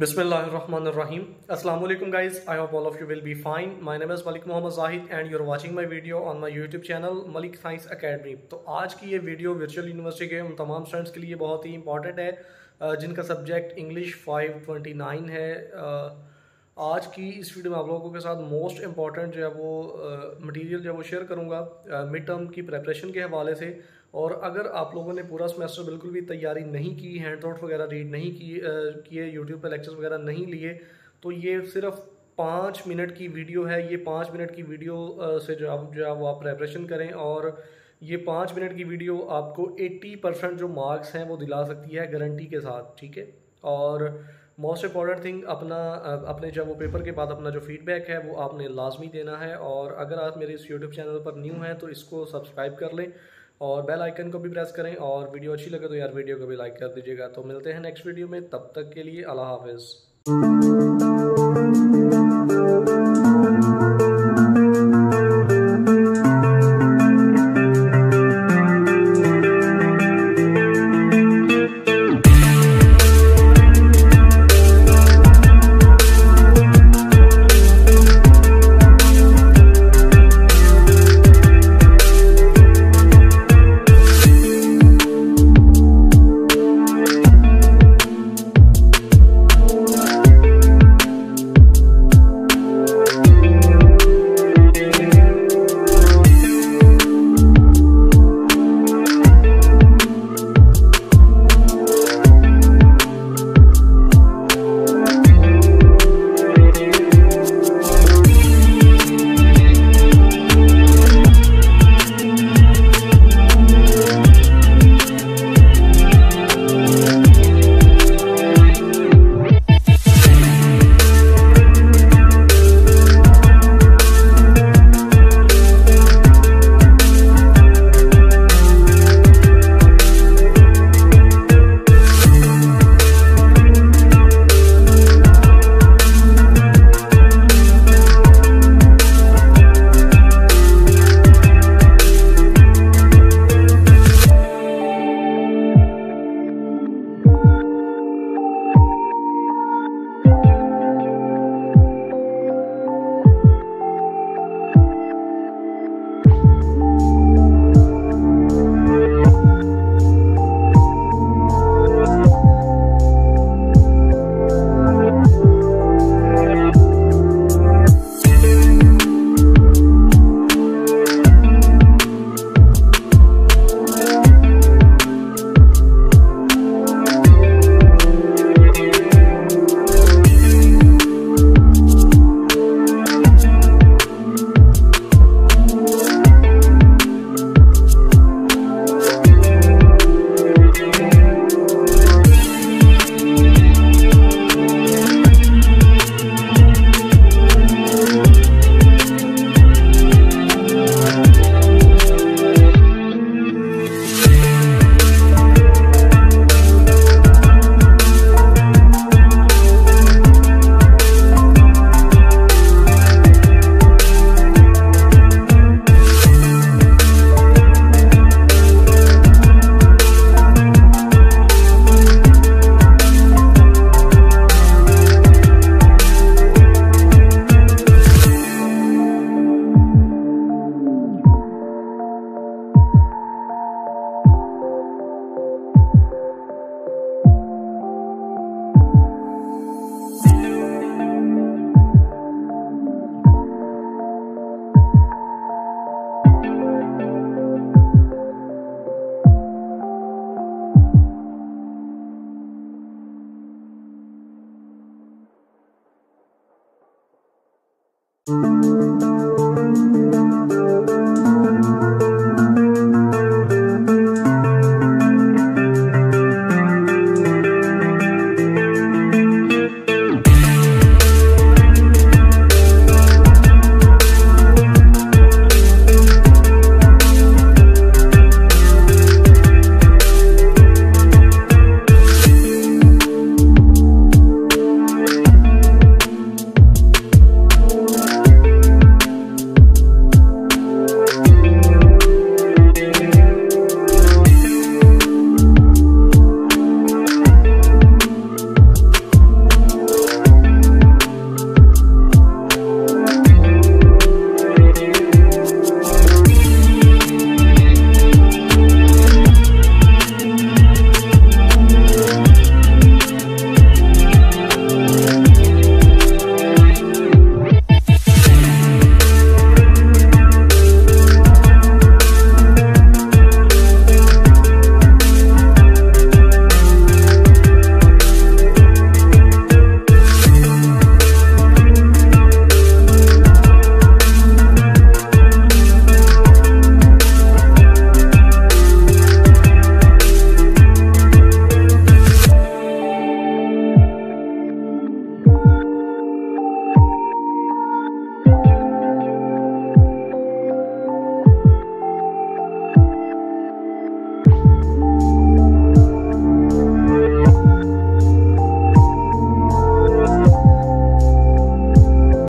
بسم اللہ الرحمن الرحیم۔ السلام علیکم guys I hope all of you will be fine my name is Malik Muhammad Zahid and you are watching my video on my YouTube channel Malik science academy تو آج کی یہ video virtual university کے ان تمام students کے لیے بہت ہی important ہے۔ جن کا subject English five twenty nine ہے آج کی اس ویڈیو میں آپ لوگوں کے ساتھ موسٹ امپورٹنٹ جو ہے وہ مٹیریل جو ہے وہ شیئر کروں گا مڈ ٹرم کی پریپریشن کے حوالے سے۔ اور اگر آپ لوگوں نے پورا سمیسٹر بالکل بھی تیاری نہیں کی ہینڈ آؤٹ وغیرہ ریڈ نہیں کی کیے یوٹیوب پہ لیکچرز وغیرہ نہیں لیے، تو یہ صرف پانچ منٹ کی ویڈیو ہے۔ یہ پانچ منٹ کی ویڈیو سے جو آپ، جو ہے وہ آپ پریپریشن کریں۔ اور یہ پانچ منٹ کی ویڈیو آپ کو ایٹی پرسنٹ جو مارکس ہیں وہ دلا سکتی ہے گارنٹی کے ساتھ، ٹھیک ہے؟ اور موسٹ امپورٹنٹ تھنگ اپنا اپنے جب وہ پیپر کے بعد اپنا جو فیڈ بیک ہے وہ آپ نے لازمی دینا ہے اور اگر آپ میرے اس یوٹیوب چینل پر نیو ہیں تو اس کو سبسکرائب کر لیں اور بیل آئیکن کو بھی پریس کریں اور ویڈیو اچھی لگے تو یار ویڈیو کو بھی لائک کر دیجیے گا تو ملتے ہیں نیکسٹ ویڈیو میں تب تک کے لیے اللہ حافظ